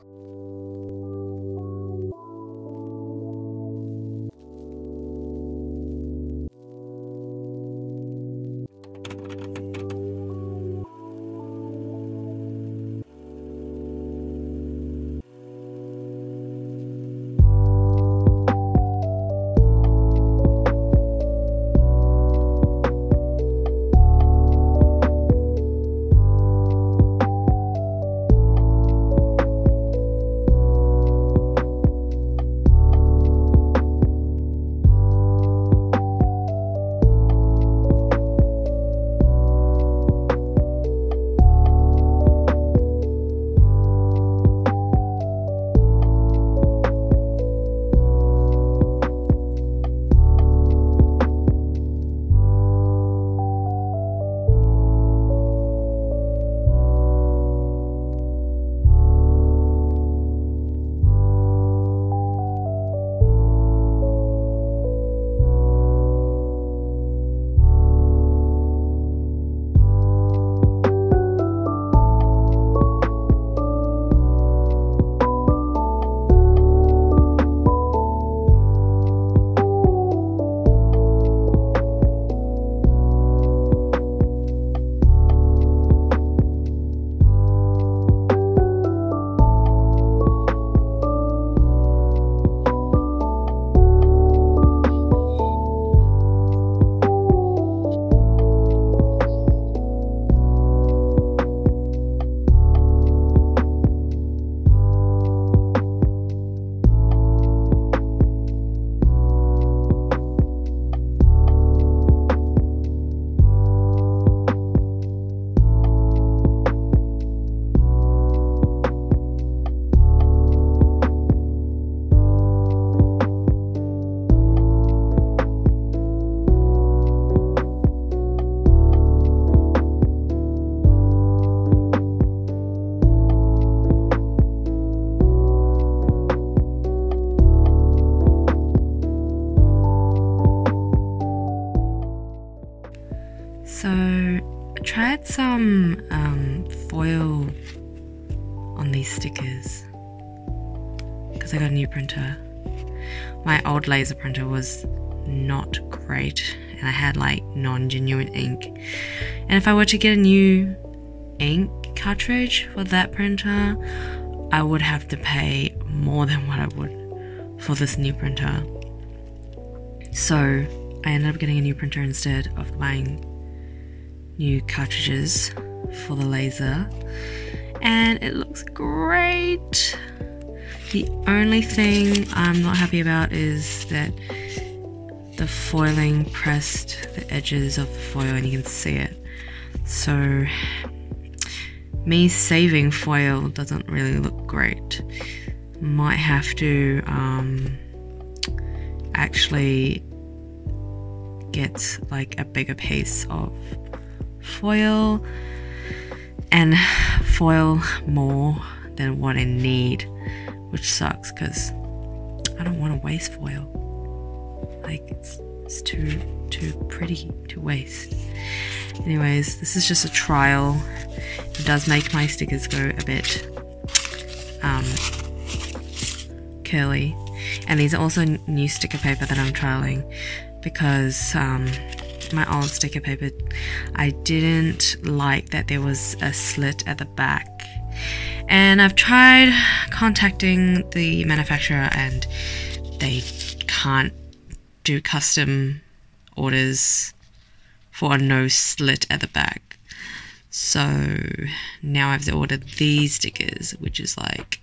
So on these stickers because I got a new printer. My old laser printer was not great and I had like non genuine ink. And if I were to get a new ink cartridge for that printer, I would have to pay more than what I would for this new printer. So I ended up getting a new printer instead of buying new cartridges for the laser, and it looks great. The only thing I'm not happy about is that the foiling pressed the edges of the foil and you can see it. So, me saving foil doesn't really look great. Might have to um, actually get like a bigger piece of foil and foil more than what I need, which sucks because I don't want to waste foil. Like it's, it's too too pretty to waste. Anyways, this is just a trial. It does make my stickers go a bit um, curly, and these are also new sticker paper that I'm trialing because um, my old sticker paper, I didn't like that there was a slit at the back. And I've tried contacting the manufacturer and they can't do custom orders for a no slit at the back. So now I have to order these stickers, which is like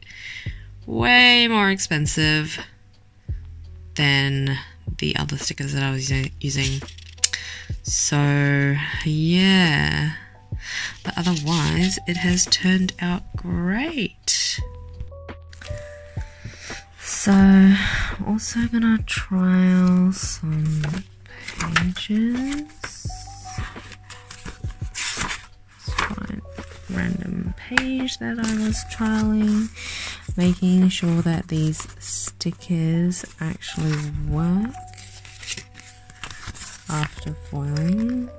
way more expensive than the other stickers that I was using. So, yeah. But otherwise, it has turned out great. So, I'm also gonna trial some pages. Find random page that I was trialing, making sure that these stickers actually work after foiling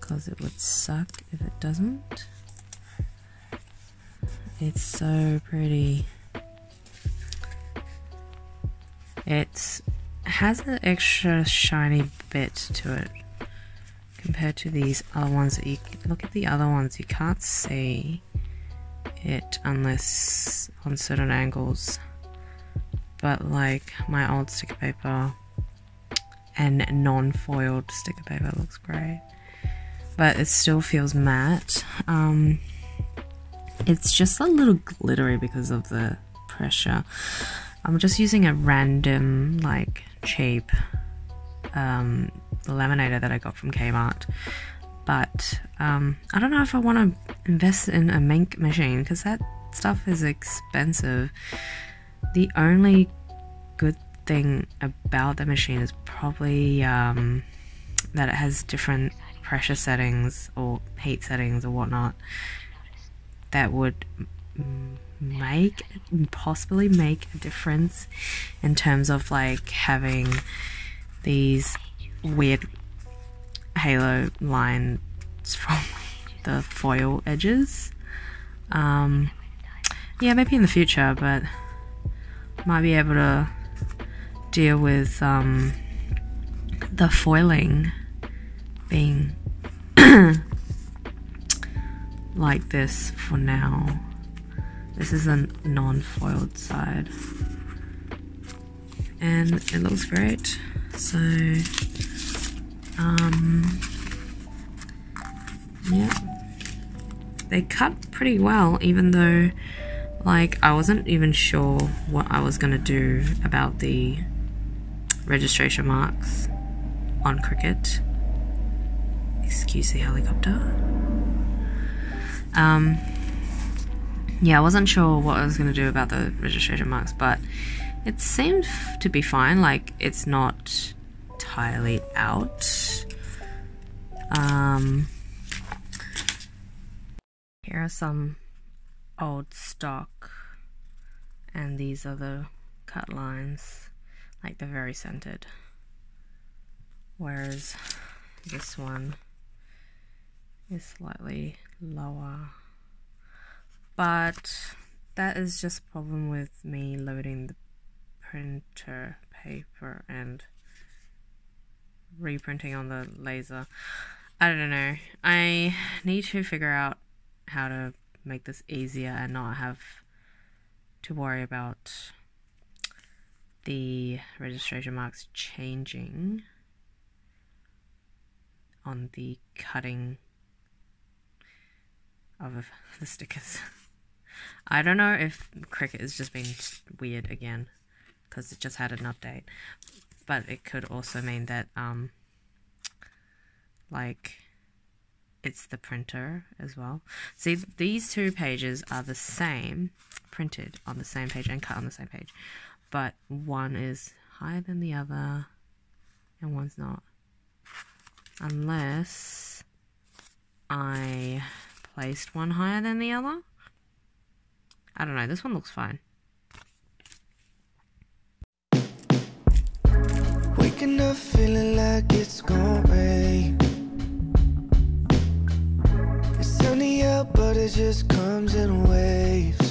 because it would suck if it doesn't It's so pretty. It has an extra shiny bit to it compared to these other ones that you look at the other ones you can't see it unless on certain angles but like my old sticker paper and non-foiled sticker paper looks great but it still feels matte um, it's just a little glittery because of the pressure I'm just using a random like cheap um, laminator that I got from Kmart. But um, I don't know if I want to invest in a Minc machine because that stuff is expensive. The only good thing about the machine is probably um, that it has different pressure settings or heat settings or whatnot that would make possibly make a difference in terms of like having these weird halo lines from the foil edges. Um, yeah, maybe in the future, but might be able to deal with um, the foiling being like this for now. This is a non-foiled side. And it looks great. So, um, yeah. They cut pretty well, even though, like, I wasn't even sure what I was going to do about the registration marks on Cricut. Excuse the helicopter. Um, yeah, I wasn't sure what I was going to do about the registration marks, but it seemed to be fine. Like, it's not entirely out. Um, here are some old stock, and these are the cut lines, like they're very centered. Whereas this one is slightly lower but that is just a problem with me loading the printer paper and reprinting on the laser. I don't know. I need to figure out how to make this easier and not have to worry about the registration marks changing on the cutting of the stickers. I don't know if Cricut has just been weird again because it just had an update, but it could also mean that um like it's the printer as well. See, these two pages are the same, printed on the same page and cut on the same page, but one is higher than the other and one's not. Unless I placed one higher than the other. I don't know, this one looks fine. Waking up feeling like it's gonna rain. It's sunny out, but it just comes in waves.